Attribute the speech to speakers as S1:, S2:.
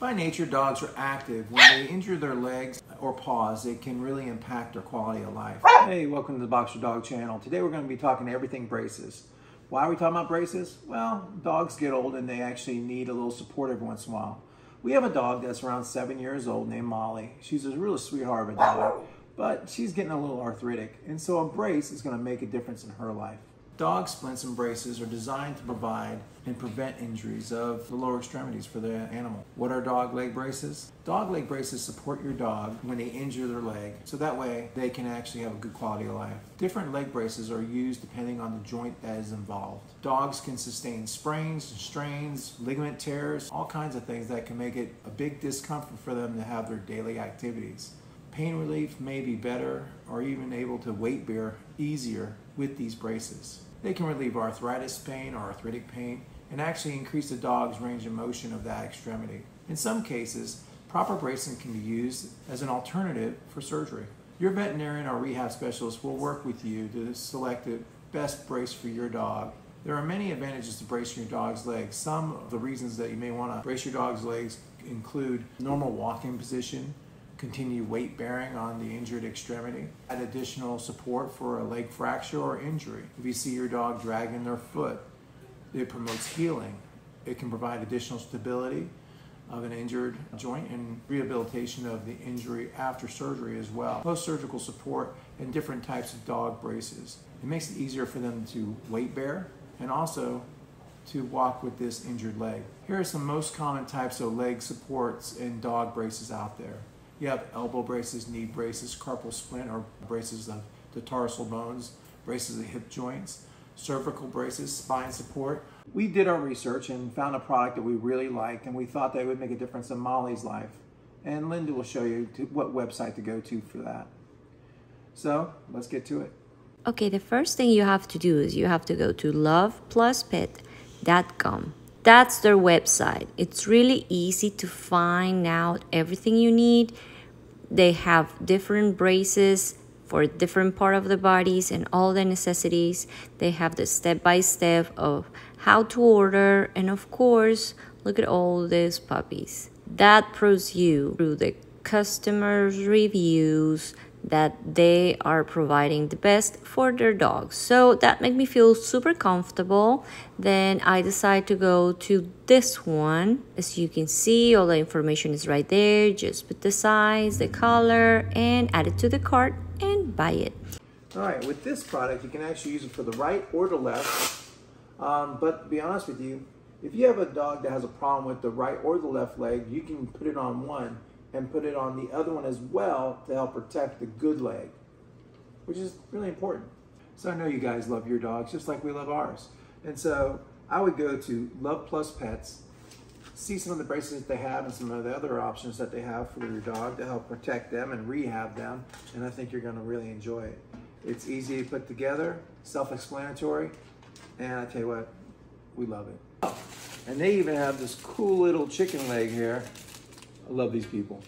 S1: By nature, dogs are active. When they injure their legs or paws, it can really impact their quality of life. Hey, welcome to the Boxer Dog channel. Today we're going to be talking everything braces. Why are we talking about braces? Well, dogs get old and they actually need a little support every once in a while. We have a dog that's around seven years old named Molly. She's a real sweetheart of a dog, but she's getting a little arthritic. And so a brace is going to make a difference in her life. Dog splints and braces are designed to provide and prevent injuries of the lower extremities for the animal. What are dog leg braces? Dog leg braces support your dog when they injure their leg, so that way they can actually have a good quality of life. Different leg braces are used depending on the joint that is involved. Dogs can sustain sprains, strains, ligament tears, all kinds of things that can make it a big discomfort for them to have their daily activities. Pain relief may be better or even able to weight bear easier with these braces. They can relieve arthritis pain or arthritic pain and actually increase the dog's range of motion of that extremity. In some cases, proper bracing can be used as an alternative for surgery. Your veterinarian or rehab specialist will work with you to select the best brace for your dog. There are many advantages to bracing your dog's legs. Some of the reasons that you may want to brace your dog's legs include normal walking position, continue weight bearing on the injured extremity, add additional support for a leg fracture or injury. If you see your dog dragging their foot, it promotes healing. It can provide additional stability of an injured joint and rehabilitation of the injury after surgery as well. Post-surgical support and different types of dog braces. It makes it easier for them to weight bear and also to walk with this injured leg. Here are some most common types of leg supports and dog braces out there. You have elbow braces, knee braces, carpal splint or braces of the tarsal bones, braces of the hip joints, cervical braces, spine support. We did our research and found a product that we really liked and we thought that it would make a difference in Molly's life. And Linda will show you what website to go to for that. So let's get to it.
S2: Okay, the first thing you have to do is you have to go to lovepluspet.com. That's their website. It's really easy to find out everything you need they have different braces for different part of the bodies and all the necessities. They have the step by step of how to order and of course, look at all these puppies. That proves you through the customers reviews, that they are providing the best for their dogs. So that made me feel super comfortable. Then I decided to go to this one. As you can see, all the information is right there. Just put the size, the color, and add it to the cart and buy it.
S1: All right, with this product, you can actually use it for the right or the left. Um, but to be honest with you, if you have a dog that has a problem with the right or the left leg, you can put it on one and put it on the other one as well to help protect the good leg, which is really important. So I know you guys love your dogs just like we love ours. And so I would go to Love Plus Pets, see some of the braces that they have and some of the other options that they have for your dog to help protect them and rehab them. And I think you're gonna really enjoy it. It's easy to put together, self-explanatory, and I tell you what, we love it. Oh, and they even have this cool little chicken leg here I love these people.